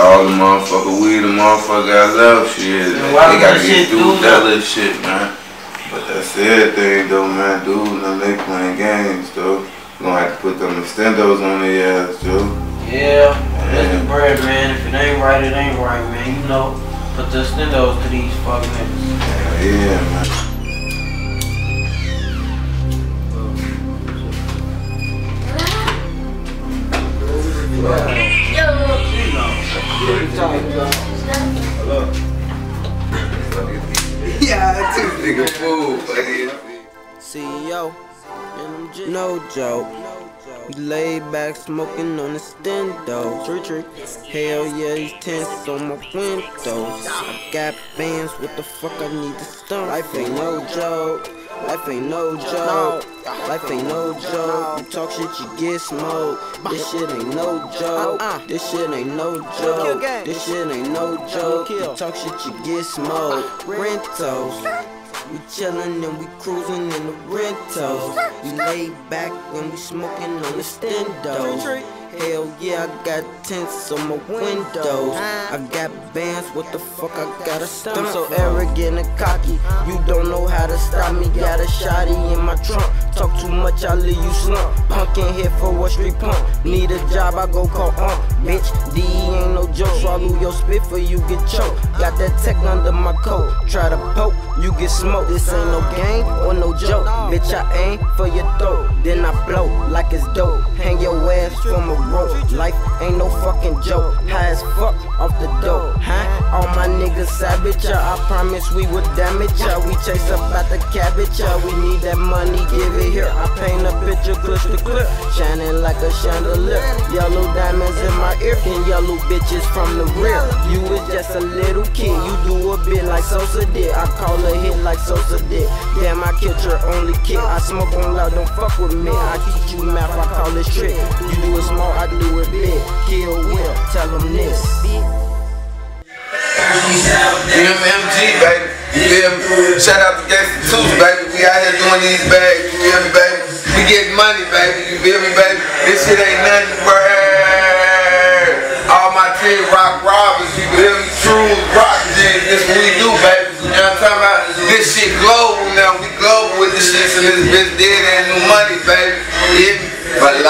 all the motherfucker weed the motherfucker got left shit. They gotta get through that little shit, man. But that's everything though, man. Dude, now they playing games though. Gonna have to put them extendos on their ass, Joe. Yeah, that's the bread, man. If it ain't right, it ain't right, man. You know, put the extendos to these fuck niggas. Yeah, yeah, man. Yeah, two nigga fool. CEO, no joke. We laid back smoking on the stendo. Hell yeah, these tents on my windows. I got bands, what the fuck I need to stone? Life ain't no joke. Life ain't no joke. Life ain't no joke. You talk shit, you get smoked. This shit ain't no joke. This shit ain't no joke. This shit ain't no joke. You talk shit, you get smoked. Rentals. We chillin' and we cruisin' in the rentals. We laid back and we smoking on the stendo. Hell yeah, I got tents on my windows. I got bands, what the fuck I gotta stop? I'm so arrogant and cocky, you don't know how to stop me. Got a shotty in my trunk. Talk too much, I leave you slump. Punk in here for a street punk, Need a job, I go call ump. Bitch, D ain't no joke. Swallow your spit for you get choked. Got that tech under my coat. Try to poke, you get smoked. This ain't no game or no joke. Bitch, I aim for your throat. Then I blow like it's dope. From a rope. Life ain't no fucking joke. High as fuck off the dope. All my niggas savage. ya. I promise we would damage ya. We chase up at the cabbage. ya. We need that money, give it here. I paint a picture crystal clip, Shining like a chandelier. Yellow diamonds in my ear. And yellow bitches from the rear. You was just a little kid. You do a bit like Sosa did. I call a hit like Sosa did. Damn, I killed your only kid. I smoke on loud, don't fuck with me. I teach you math, I call it trick. You do it small, I do it big. Baby. You feel me? Shout out to Gangsta baby. We out here doing these bags, you feel me, baby? We getting money, baby. You feel me, baby? This shit ain't nothing word. All my team rock robbers, you feel me? True rock jeans, this what we do, baby. You know what I'm talking about? This shit global now. We global with this shit, so this bitch dead ain't no money, baby. Me? But.